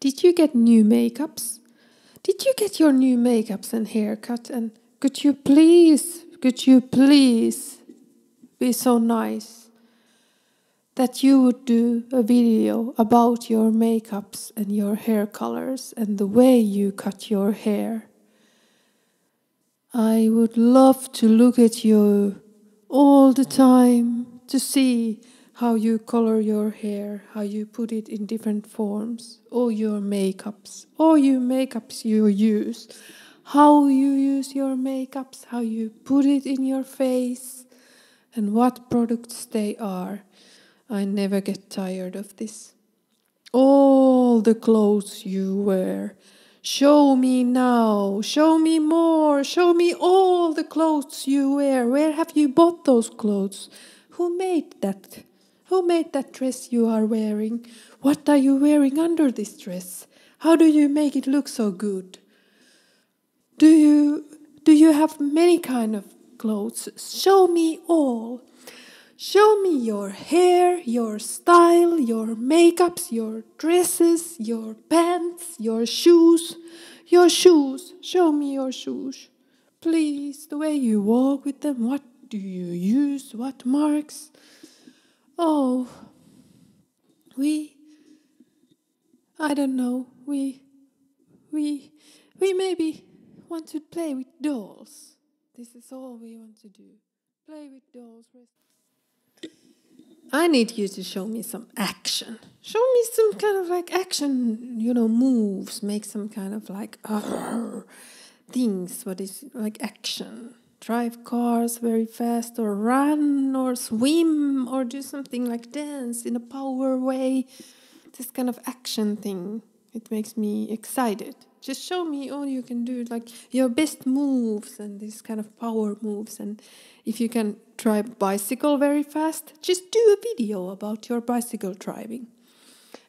Did you get new makeups? Did you get your new makeups and haircut? And could you please, could you please be so nice that you would do a video about your makeups and your hair colors and the way you cut your hair? I would love to look at you all the time to see how you color your hair, how you put it in different forms, all your makeups, all your makeups you use, how you use your makeups, how you put it in your face, and what products they are. I never get tired of this. All the clothes you wear. Show me now, show me more, show me all the clothes you wear. Where have you bought those clothes? Who made that? Who made that dress you are wearing? What are you wearing under this dress? How do you make it look so good? Do you do you have many kind of clothes? Show me all. Show me your hair, your style, your makeups, your dresses, your pants, your shoes. Your shoes. Show me your shoes. Please, the way you walk with them. What do you use? What marks? Oh, we, I don't know, we, we, we maybe want to play with dolls. This is all we want to do. Play with dolls. I need you to show me some action. Show me some kind of like action, you know, moves. Make some kind of like uh, things. What is like action? Drive cars very fast or run or swim or do something like dance in a power way. This kind of action thing it makes me excited. Just show me all you can do like your best moves and these kind of power moves. And if you can drive bicycle very fast just do a video about your bicycle driving.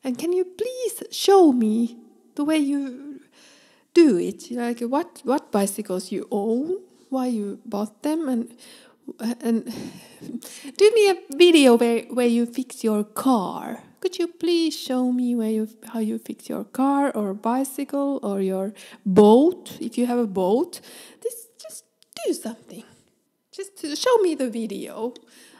And can you please show me the way you do it? Like what what bicycles you own why you bought them and and do me a video where, where you fix your car. Could you please show me where you how you fix your car or bicycle or your boat if you have a boat? This just do something. Just show me the video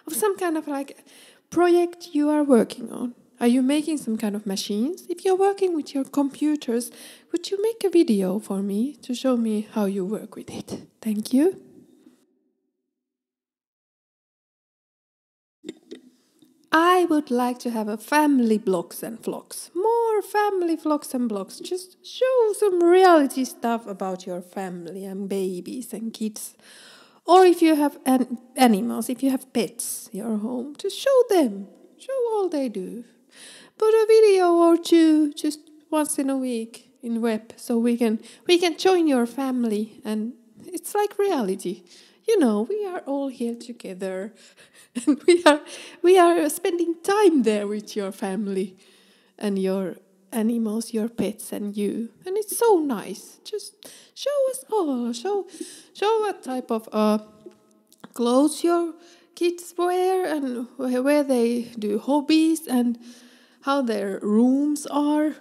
of some kind of like project you are working on. Are you making some kind of machines? If you're working with your computers, would you make a video for me to show me how you work with it? Thank you. I would like to have a family blogs and vlogs. More family vlogs and blogs. Just show some reality stuff about your family and babies and kids. Or if you have an animals, if you have pets in your home, just show them. Show all they do put a video or two just once in a week in web so we can we can join your family and it's like reality. You know we are all here together and we are we are spending time there with your family and your animals your pets and you. And it's so nice. Just show us all show show what type of uh clothes your kids wear and where they do hobbies and how their rooms are.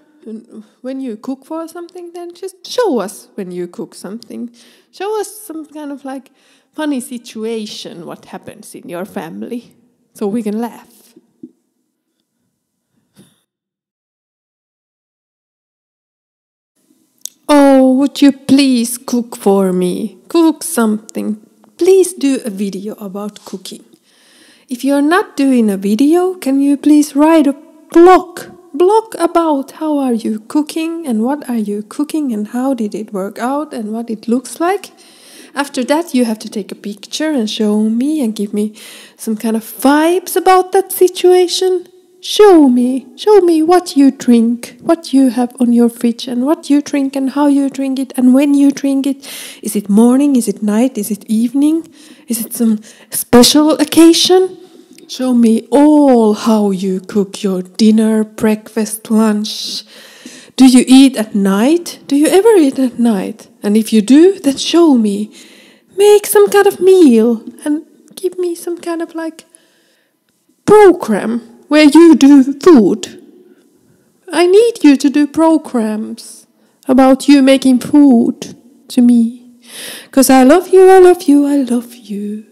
When you cook for something, then just show us when you cook something. Show us some kind of like funny situation, what happens in your family, so we can laugh. Oh, would you please cook for me? Cook something. Please do a video about cooking. If you're not doing a video, can you please write a blog blog about how are you cooking and what are you cooking and how did it work out and what it looks like. After that you have to take a picture and show me and give me some kind of vibes about that situation. Show me show me what you drink what you have on your fridge and what you drink and how you drink it and when you drink it. Is it morning? Is it night? Is it evening? Is it some special occasion Show me all how you cook your dinner, breakfast, lunch. Do you eat at night? Do you ever eat at night? And if you do, then show me. Make some kind of meal and give me some kind of like program where you do food. I need you to do programs about you making food to me. Because I love you, I love you, I love you.